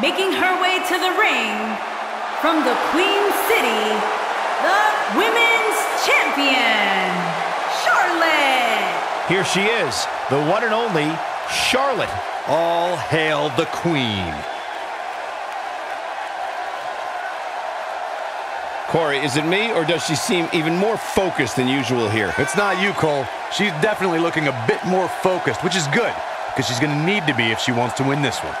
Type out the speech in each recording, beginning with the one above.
Making her way to the ring from the Queen City, the Women's Champion, Charlotte. Here she is, the one and only Charlotte. All hail the Queen. Corey, is it me, or does she seem even more focused than usual here? It's not you, Cole. She's definitely looking a bit more focused, which is good, because she's going to need to be if she wants to win this one.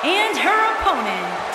And her opponent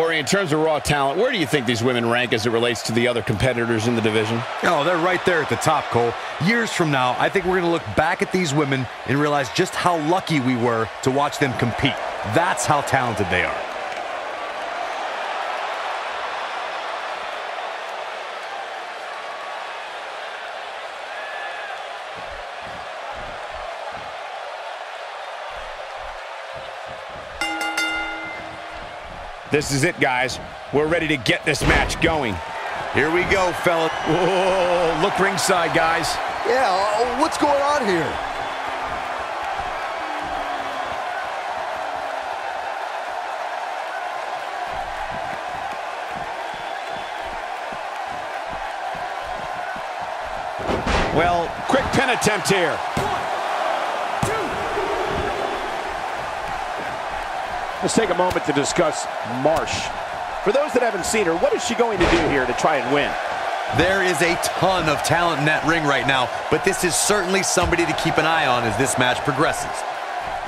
Corey, in terms of raw talent, where do you think these women rank as it relates to the other competitors in the division? Oh, they're right there at the top, Cole. Years from now, I think we're going to look back at these women and realize just how lucky we were to watch them compete. That's how talented they are. This is it, guys. We're ready to get this match going. Here we go, fella. Whoa, look ringside, guys. Yeah, uh, what's going on here? Well, quick pin attempt here. Let's take a moment to discuss Marsh. For those that haven't seen her, what is she going to do here to try and win? There is a ton of talent in that ring right now, but this is certainly somebody to keep an eye on as this match progresses.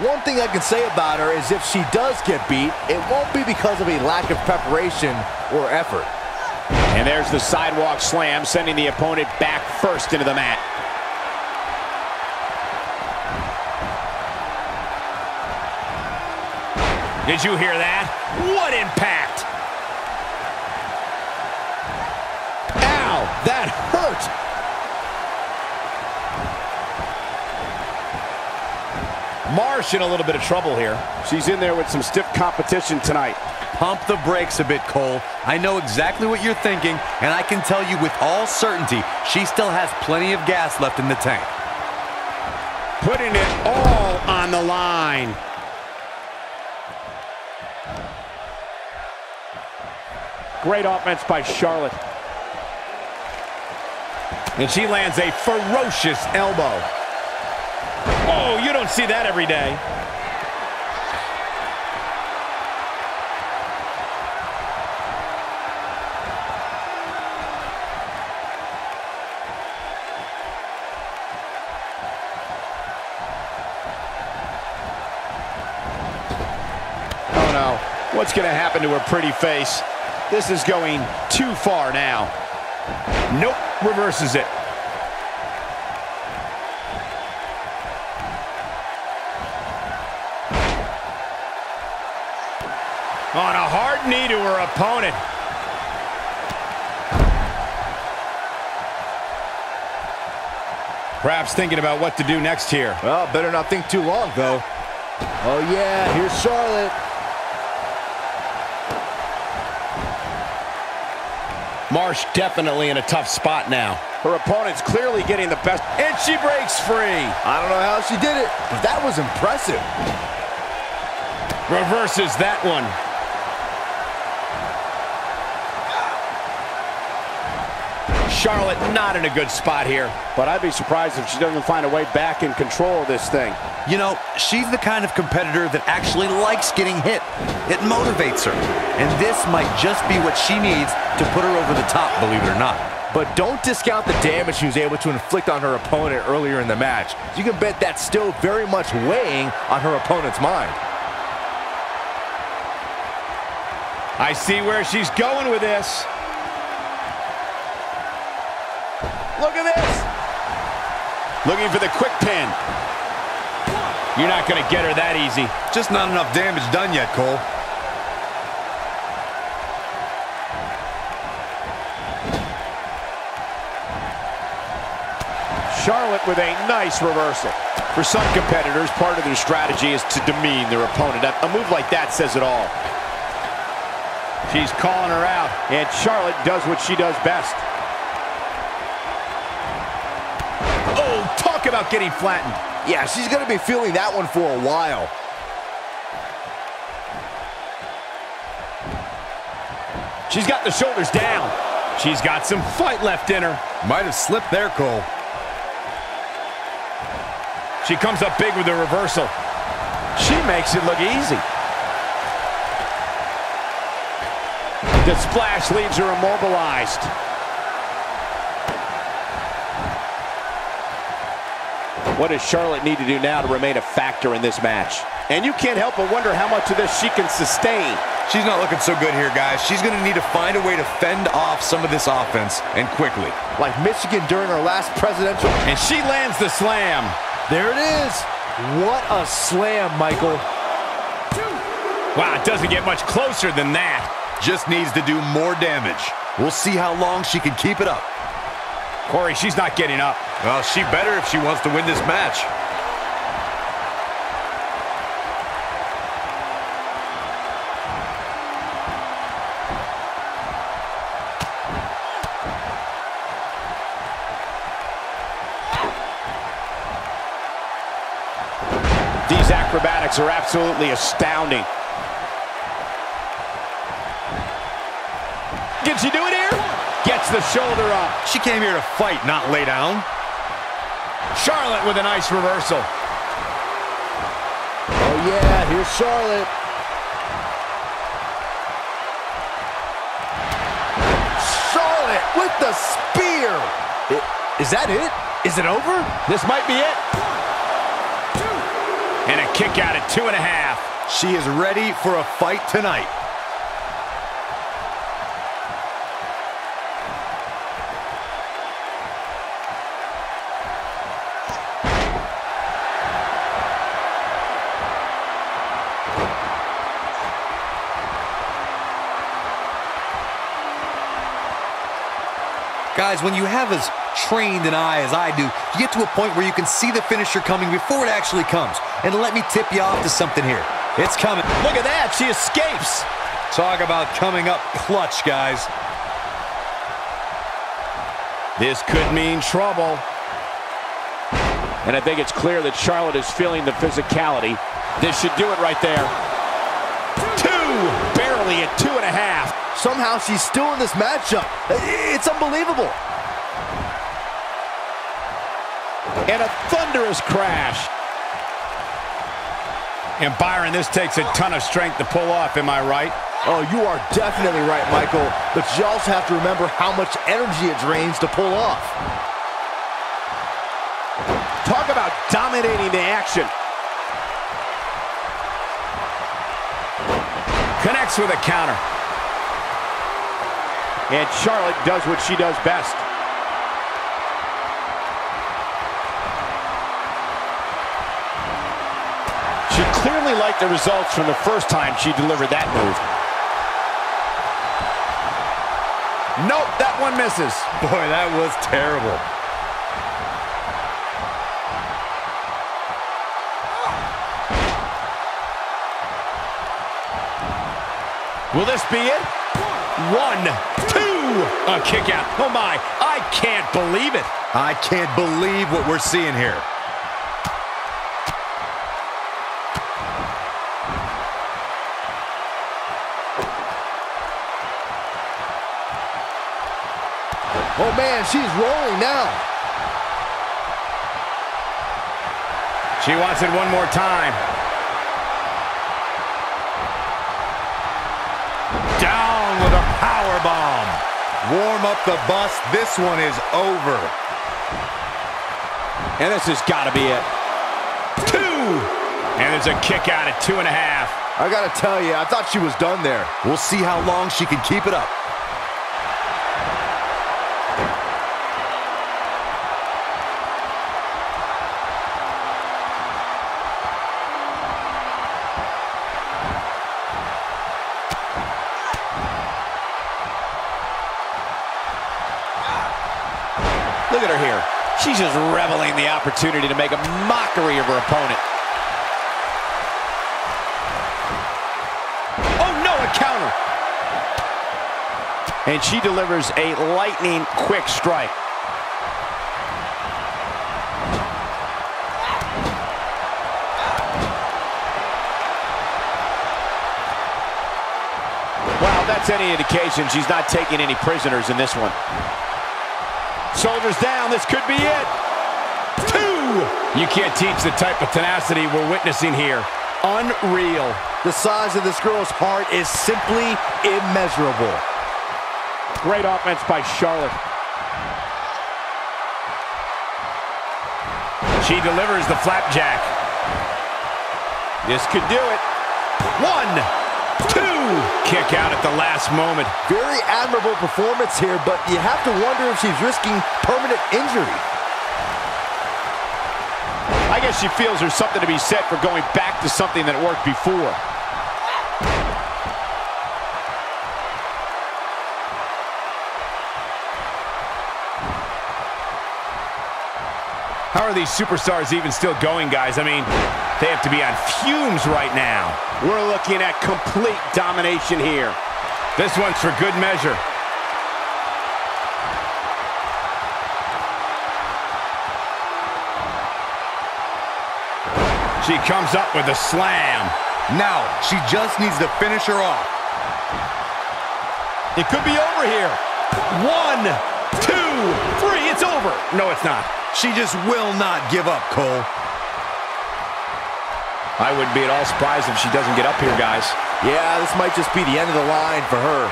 One thing I can say about her is if she does get beat, it won't be because of a lack of preparation or effort. And there's the sidewalk slam, sending the opponent back first into the mat. Did you hear that? What impact! Ow, that hurt! Marsh in a little bit of trouble here. She's in there with some stiff competition tonight. Pump the brakes a bit, Cole. I know exactly what you're thinking, and I can tell you with all certainty, she still has plenty of gas left in the tank. Putting it all on the line. Great offense by Charlotte. And she lands a ferocious elbow. Oh, you don't see that every day. Oh no, what's gonna happen to her pretty face? This is going too far now. Nope, reverses it. On a hard knee to her opponent. Perhaps thinking about what to do next here. Well, better not think too long, though. Oh, yeah, here's Charlotte. Marsh definitely in a tough spot now. Her opponent's clearly getting the best. And she breaks free. I don't know how she did it, but that was impressive. Reverses that one. Charlotte not in a good spot here. But I'd be surprised if she doesn't find a way back in control of this thing. You know, she's the kind of competitor that actually likes getting hit. It motivates her. And this might just be what she needs to put her over the top, believe it or not. But don't discount the damage she was able to inflict on her opponent earlier in the match. You can bet that's still very much weighing on her opponent's mind. I see where she's going with this. Look at this. Looking for the quick pin. You're not going to get her that easy. Just not enough damage done yet, Cole. Charlotte with a nice reversal. For some competitors, part of their strategy is to demean their opponent. A move like that says it all. She's calling her out. And Charlotte does what she does best. Oh, talk about getting flattened. Yeah, she's going to be feeling that one for a while. She's got the shoulders down. She's got some fight left in her. Might have slipped there, Cole. She comes up big with the reversal. She makes it look easy. The splash leaves her immobilized. What does Charlotte need to do now to remain a factor in this match? And you can't help but wonder how much of this she can sustain. She's not looking so good here, guys. She's going to need to find a way to fend off some of this offense, and quickly. Like Michigan during her last presidential. And she lands the slam. There it is. What a slam, Michael. Wow, it doesn't get much closer than that. Just needs to do more damage. We'll see how long she can keep it up. Corey, she's not getting up. Well, she better if she wants to win this match. These acrobatics are absolutely astounding. Can she do it? Gets the shoulder up. She came here to fight, not lay down. Charlotte with a nice reversal. Oh, yeah, here's Charlotte. Charlotte with the spear. I- is that it? Is it over? This might be it. And a kick out at two and a half. She is ready for a fight tonight. Guys, when you have as trained an eye as I do, you get to a point where you can see the finisher coming before it actually comes. And let me tip you off to something here. It's coming. Look at that. She escapes. Talk about coming up clutch, guys. This could mean trouble. And I think it's clear that Charlotte is feeling the physicality. This should do it right there. Two. Barely at two and a half. Somehow she's still in this matchup. It's unbelievable. And a thunderous crash. And Byron, this takes a ton of strength to pull off, am I right? Oh, you are definitely right, Michael. But you also have to remember how much energy it drains to pull off. Talk about dominating the action. Connects with a counter. And Charlotte does what she does best. She clearly liked the results from the first time she delivered that move. Nope, that one misses. Boy, that was terrible. Will this be it? One, two, a kick out. Oh my, I can't believe it. I can't believe what we're seeing here. Oh, man, she's rolling now. She wants it one more time. Down with a power bomb. Warm up the bus. This one is over. And this has got to be it. Two! And there's a kick out at two and a half. I gotta tell you, I thought she was done there. We'll see how long she can keep it up. Look at her here. She's just reveling the opportunity to make a mockery of her opponent. Oh, no, a counter. And she delivers a lightning quick strike. Wow, that's any indication she's not taking any prisoners in this one. Shoulders down, this could be it. Two! You can't teach the type of tenacity we're witnessing here. Unreal. The size of this girl's heart is simply immeasurable. Great offense by Charlotte. She delivers the flapjack. This could do it. One, two. Kick out at the last moment. Very admirable performance here, but you have to wonder if she's risking permanent injury. I guess she feels there's something to be said for going back to something that worked before. How are these superstars even still going, guys? I mean, they have to be on fumes right now. We're looking at complete domination here. This one's for good measure. She comes up with a slam. Now, she just needs to finish her off. It could be over here. One, two, three, it's over. No, it's not. She just will not give up, Cole. I wouldn't be at all surprised if she doesn't get up here, guys. Yeah, this might just be the end of the line for her.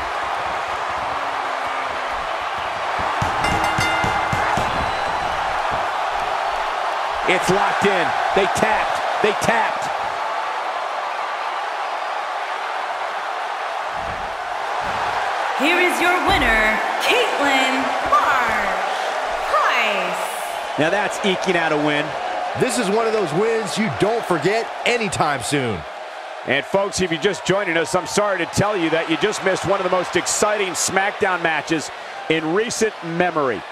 It's locked in. They tapped. They tapped. Here is your winner, Caitlin Marsh Price. Now that's eking out a win. This is one of those wins you don't forget anytime soon. And folks, if you're just joining us, I'm sorry to tell you that you just missed one of the most exciting SmackDown matches in recent memory.